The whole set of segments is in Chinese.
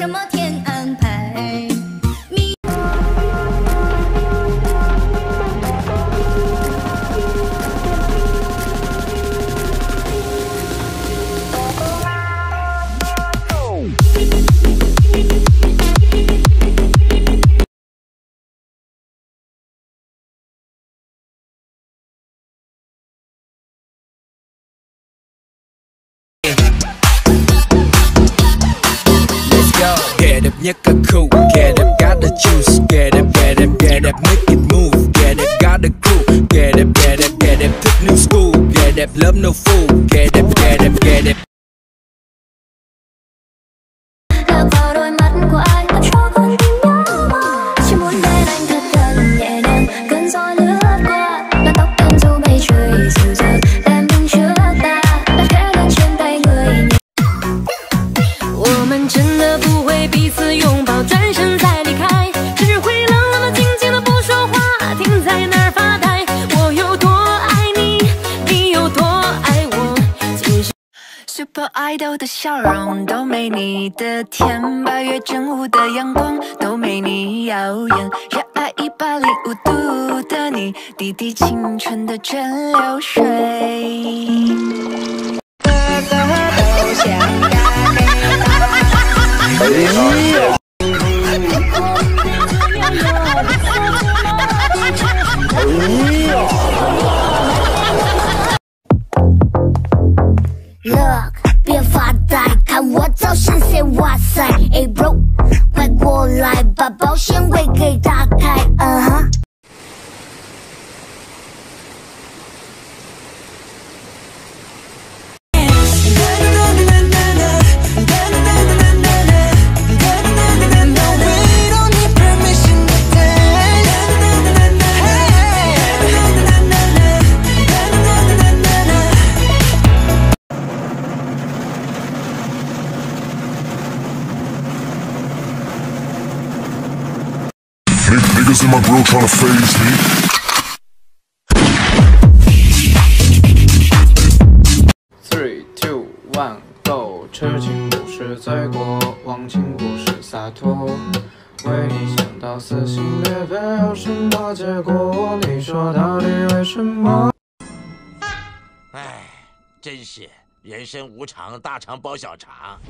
什么天安排？Nhất cả cool Get up got the juice Get up get up get up make it move Get up got the crew Get up get up get up thích new school Get up love no fool Get up get up get up Super Idol 的笑容都没你的甜，八月正午的阳光都没你耀眼。热爱一百零五度的你，滴滴清纯的蒸馏水。Look，bro，快过来，把保险柜给打开。My grill tryna phase me. Three, two, one, go！痴情不是罪过，忘情不是洒脱。为你想到撕心裂肺，有什么结果？你说到底为什么？唉，真是人生无常，大肠包小肠。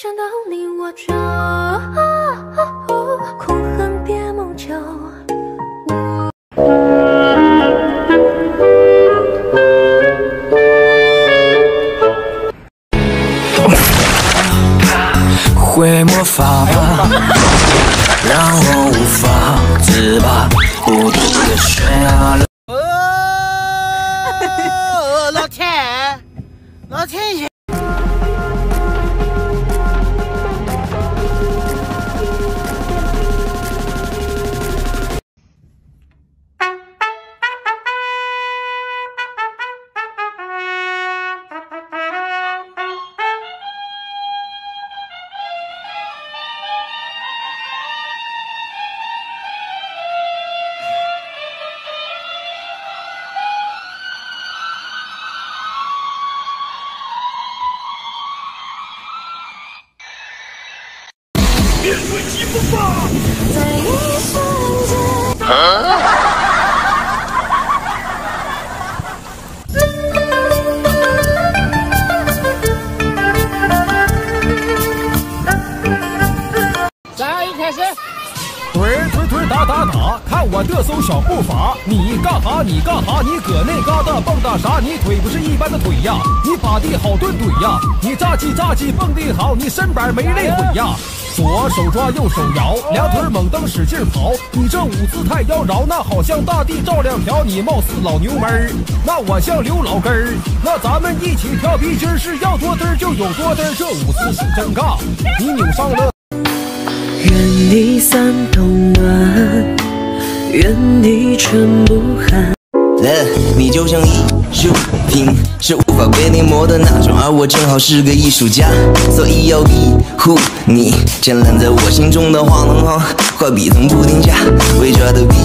想到你我就空恨别梦久。腿儿腿儿腿儿打打打，看我的嗖小步伐。你干哈？你干哈？你搁那嘎达蹦跶啥？你腿不是一般的腿呀，你把地好顿怼呀。你炸鸡炸鸡蹦的好，你身板没累毁呀。左手抓右手摇，两腿猛蹬使劲跑。你这舞姿太妖娆，那好像大地照亮条。你貌似老牛门儿，那我像刘老根儿。那咱们一起跳皮筋儿，是要多嘚儿就有多嘚儿。这舞姿是真尬，你扭伤了。愿你三冬暖，愿你春不寒。你就像艺术品，是无法被你磨的那种，而我正好是个艺术家，所以要庇护你。灿烂在我心中的画廊画，画笔从不停下，伪装的笔。